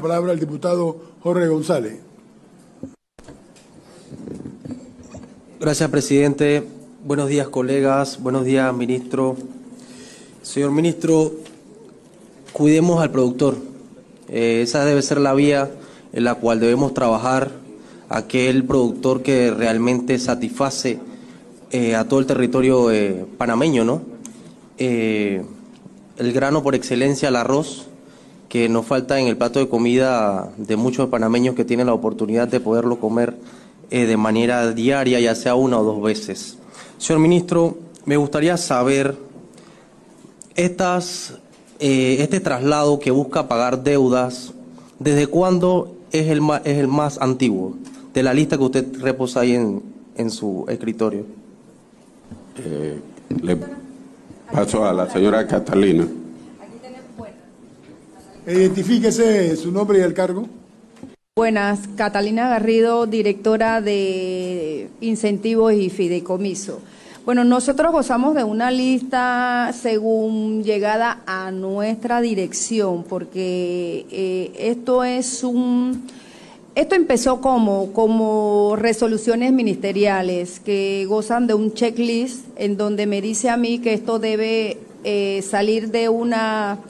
palabra al diputado Jorge González. Gracias, presidente. Buenos días, colegas. Buenos días, ministro. Señor ministro, cuidemos al productor. Eh, esa debe ser la vía en la cual debemos trabajar. Aquel productor que realmente satisface eh, a todo el territorio eh, panameño, ¿no? el grano por excelencia, el arroz, que nos falta en el plato de comida de muchos panameños que tienen la oportunidad de poderlo comer eh, de manera diaria, ya sea una o dos veces. Señor ministro, me gustaría saber estas, eh, este traslado que busca pagar deudas, ¿desde cuándo es el, más, es el más antiguo de la lista que usted reposa ahí en, en su escritorio? Eh, le paso a la señora Catalina. Identifíquese su nombre y el cargo. Buenas, Catalina Garrido, directora de incentivos y fideicomiso. Bueno, nosotros gozamos de una lista según llegada a nuestra dirección, porque eh, esto es un, esto empezó como, como resoluciones ministeriales que gozan de un checklist en donde me dice a mí que esto debe eh, salir de una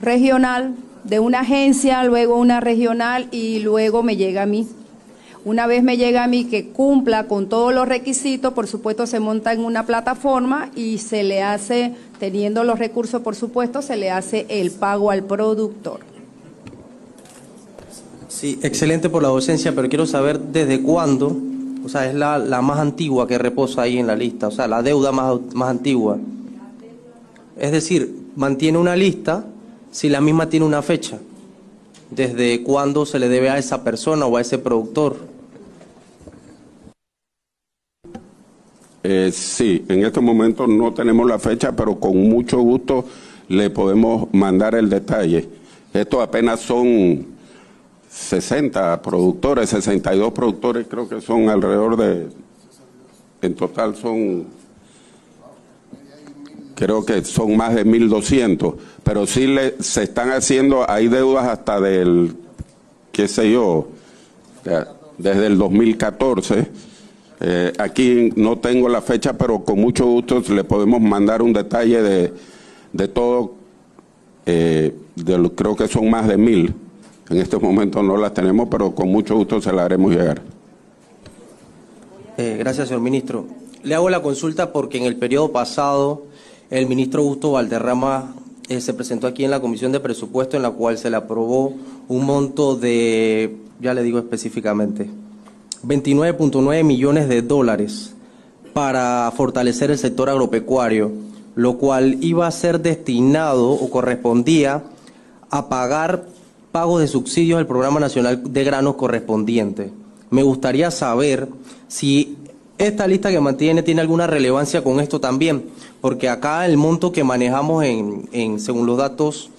regional, de una agencia, luego una regional y luego me llega a mí. Una vez me llega a mí que cumpla con todos los requisitos, por supuesto se monta en una plataforma y se le hace, teniendo los recursos por supuesto, se le hace el pago al productor. Sí, excelente por la docencia, pero quiero saber desde cuándo, o sea, es la, la más antigua que reposa ahí en la lista, o sea, la deuda más, más antigua. Es decir, mantiene una lista si la misma tiene una fecha? ¿Desde cuándo se le debe a esa persona o a ese productor? Eh, sí, en este momento no tenemos la fecha, pero con mucho gusto le podemos mandar el detalle. Esto apenas son 60 productores, 62 productores, creo que son alrededor de, en total son creo que son más de 1.200, pero sí le, se están haciendo, hay deudas hasta del, qué sé yo, desde el 2014. Eh, aquí no tengo la fecha, pero con mucho gusto le podemos mandar un detalle de, de todo, eh, creo que son más de mil. En este momento no las tenemos, pero con mucho gusto se las haremos llegar. Eh, gracias, señor ministro. Le hago la consulta porque en el periodo pasado el ministro Augusto Valderrama eh, se presentó aquí en la Comisión de Presupuesto en la cual se le aprobó un monto de, ya le digo específicamente, 29.9 millones de dólares para fortalecer el sector agropecuario, lo cual iba a ser destinado o correspondía a pagar pagos de subsidios del Programa Nacional de Granos correspondiente. Me gustaría saber si esta lista que mantiene tiene alguna relevancia con esto también, porque acá el monto que manejamos en, según los datos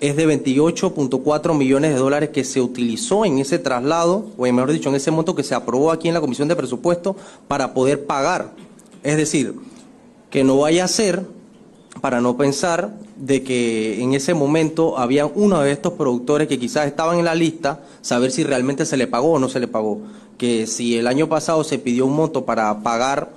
es de 28.4 millones de dólares que se utilizó en ese traslado, o mejor dicho, en ese monto que se aprobó aquí en la Comisión de Presupuesto para poder pagar. Es decir, que no vaya a ser para no pensar de que en ese momento había uno de estos productores que quizás estaban en la lista, saber si realmente se le pagó o no se le pagó que si el año pasado se pidió un monto para pagar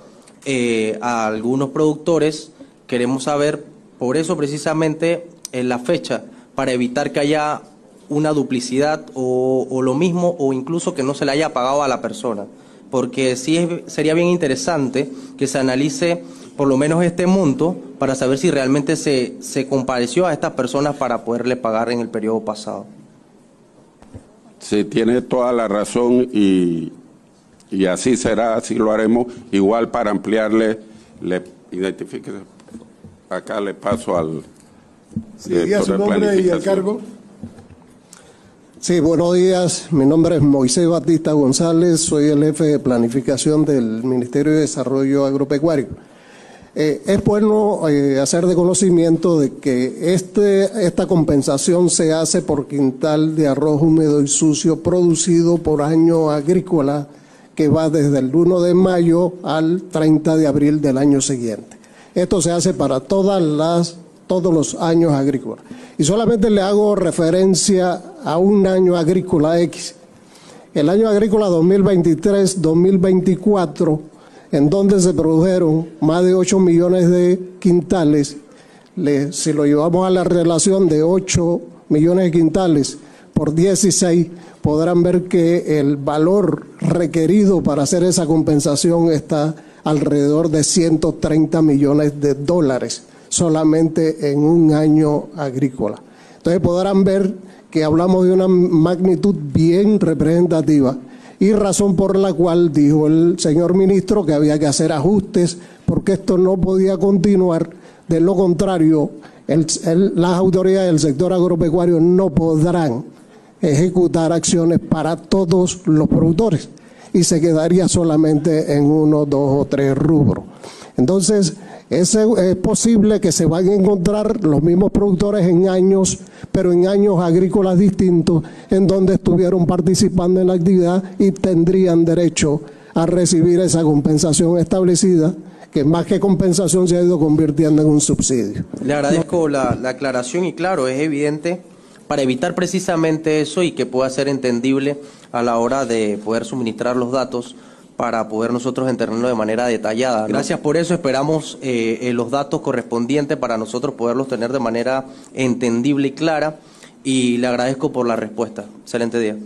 eh, a algunos productores, queremos saber por eso precisamente en la fecha, para evitar que haya una duplicidad o, lo mismo o incluso que no se le haya pagado a la persona. Porque sí sería bien interesante que se analice por lo menos este monto para saber si realmente se, se compareció a estas personas para poderle pagar en el periodo pasado. Sí, tiene toda la razón y, y así será, así lo haremos. Igual para ampliarle, le identifique, acá le paso al sí, su nombre y el cargo. Sí, buenos días. Mi nombre es Moisés Batista González, soy el jefe de planificación del Ministerio de Desarrollo Agropecuario. Eh, es bueno eh, hacer de conocimiento de que este, esta compensación se hace por quintal de arroz húmedo y sucio producido por año agrícola que va desde el 1 de mayo al 30 de abril del año siguiente. Esto se hace para todas las, todos los años agrícolas. Y solamente le hago referencia a un año agrícola X. El año agrícola 2023-2024, en donde se produjeron más de 8 millones de quintales, si lo llevamos a la relación de 8 millones de quintales por 16, podrán ver que el valor requerido para hacer esa compensación está alrededor de 130 millones de dólares solamente en un año agrícola. Entonces podrán ver que hablamos de una magnitud bien representativa y razón por la cual dijo el señor ministro que había que hacer ajustes porque esto no podía continuar. De lo contrario, las autoridades del sector agropecuario no podrán ejecutar acciones para todos los productores y se quedaría solamente en uno, dos o tres rubros. Entonces, es, es posible que se vayan a encontrar los mismos productores en años, pero en años agrícolas distintos, en donde estuvieron participando en la actividad y tendrían derecho a recibir esa compensación establecida que más que compensación se ha ido convirtiendo en un subsidio. Le agradezco la aclaración y claro, es evidente para evitar precisamente eso y que pueda ser entendible a la hora de poder suministrar los datos para poder nosotros entenderlo de manera detallada. Gracias por eso, esperamos eh, eh, los datos correspondientes para nosotros poderlos tener de manera entendible y clara y le agradezco por la respuesta. Excelente día.